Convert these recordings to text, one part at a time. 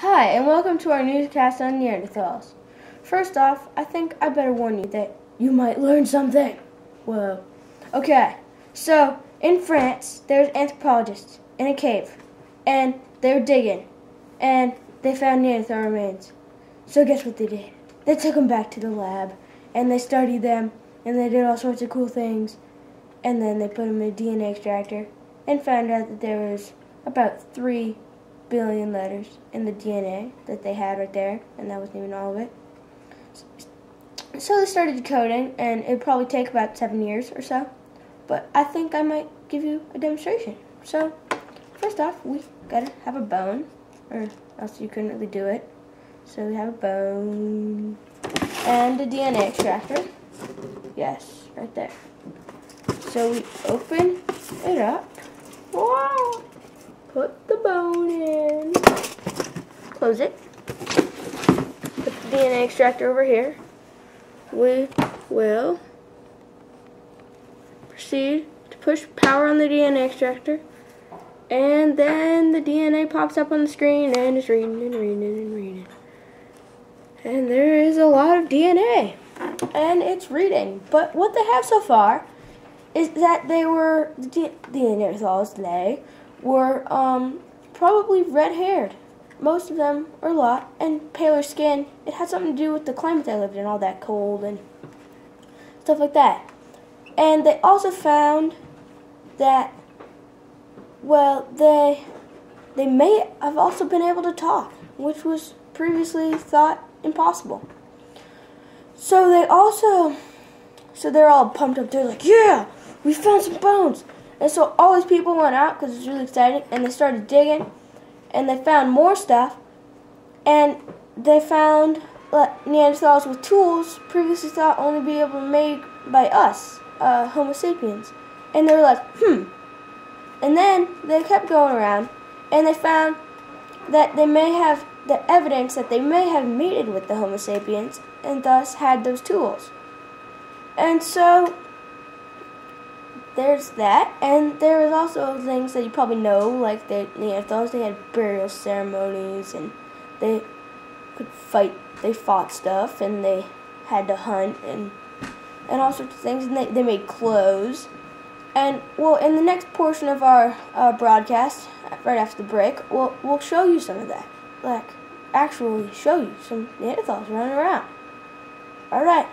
Hi, and welcome to our newscast on Neanderthals. First off, I think I better warn you that you might learn something. Whoa. Okay, so in France, there's anthropologists in a cave, and they were digging, and they found Neanderthal remains. So guess what they did? They took them back to the lab, and they studied them, and they did all sorts of cool things, and then they put them in a DNA extractor, and found out that there was about three billion letters in the DNA that they had right there, and that wasn't even all of it. So they started decoding, and it'd probably take about seven years or so. But I think I might give you a demonstration. So, first off, we gotta have a bone, or else you couldn't really do it. So we have a bone and a DNA extractor. Yes, right there. So we open it up. Wow. Put the bone in. Close it. Put the DNA extractor over here. We will proceed to push power on the DNA extractor. And then the DNA pops up on the screen and it's reading and reading and reading. And there is a lot of DNA. And it's reading. But what they have so far is that they were, the Neanderthals, they were um, probably red haired. Most of them, or a lot, and paler skin. It had something to do with the climate they lived in, all that cold and stuff like that. And they also found that, well, they they may have also been able to talk, which was previously thought impossible. So they also, so they're all pumped up. They're like, yeah, we found some bones. And so all these people went out because it's really exciting, and they started digging, and they found more stuff, and they found Neanderthals with tools previously thought only be able to made by us, uh, Homo sapiens. And they were like, hmm. And then they kept going around, and they found that they may have the evidence that they may have mated with the Homo sapiens, and thus had those tools. And so there's that, and there was also things that you probably know, like the Neanderthals. They had burial ceremonies, and they could fight. They fought stuff, and they had to hunt, and and all sorts of things. And they they made clothes. And well, in the next portion of our uh, broadcast, right after the break, we'll we'll show you some of that, like actually show you some Neanderthals running around. All right.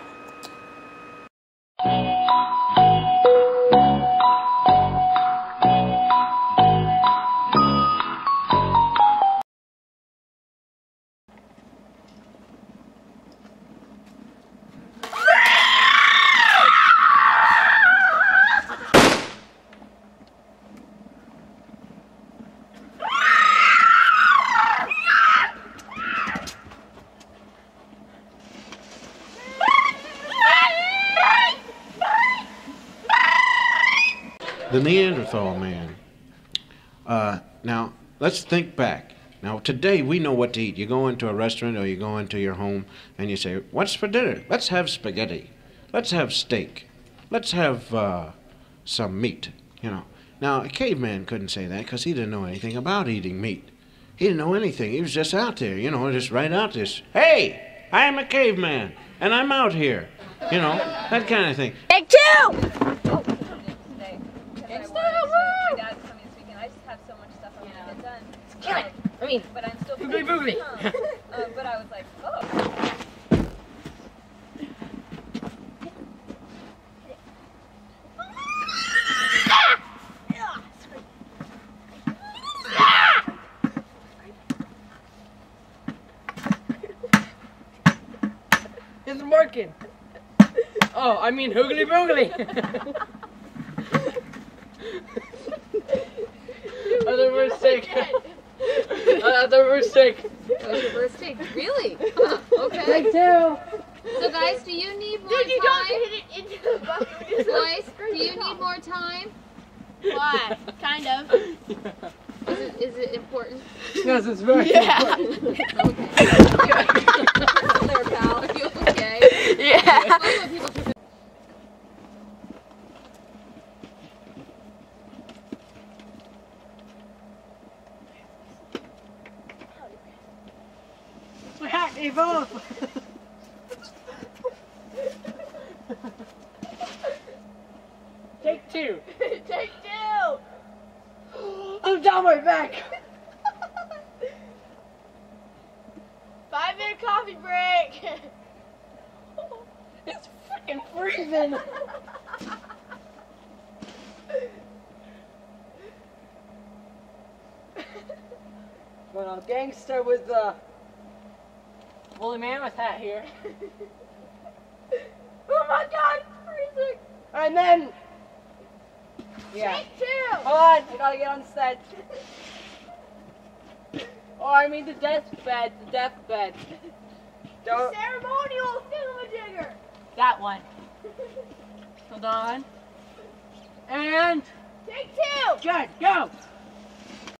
The Neanderthal man. Uh, now, let's think back. Now, today we know what to eat. You go into a restaurant or you go into your home and you say, What's for dinner? Let's have spaghetti. Let's have steak. Let's have uh, some meat, you know. Now, a caveman couldn't say that because he didn't know anything about eating meat. He didn't know anything. He was just out there, you know, just right out there. Hey, I am a caveman and I'm out here. You know, that kind of thing. Take two! My dad's coming this weekend. I just have so much stuff I want to get done. Kill it. I mean, But I'm still Boogly boogly. Huh. Uh, but I was like, oh. it's working. Oh, I mean hoogly boogly. Other words take. Other words take. That was your first take. Really? Okay. Take two. So guys, do you need more Dude, you don't time? hit it into the bucket. Guys, do you need more time? Why? Kind of. Is it, is it important? Yes, it's very Yeah. important. there, pal. Are you okay? Yeah. It's funny when people trip Evolve! Take two. Take two. I'm down my back. Five minute coffee break. It's freaking freezing. Going on gangster with the woolly mammoth hat here. oh my god, freezing. And then, yeah. Take two. Hold on, I gotta get on set. Oh, I mean the deathbed, the deathbed. Don't. Ceremonial thingamajigger. That one. Hold on. And Take two. Judd, go.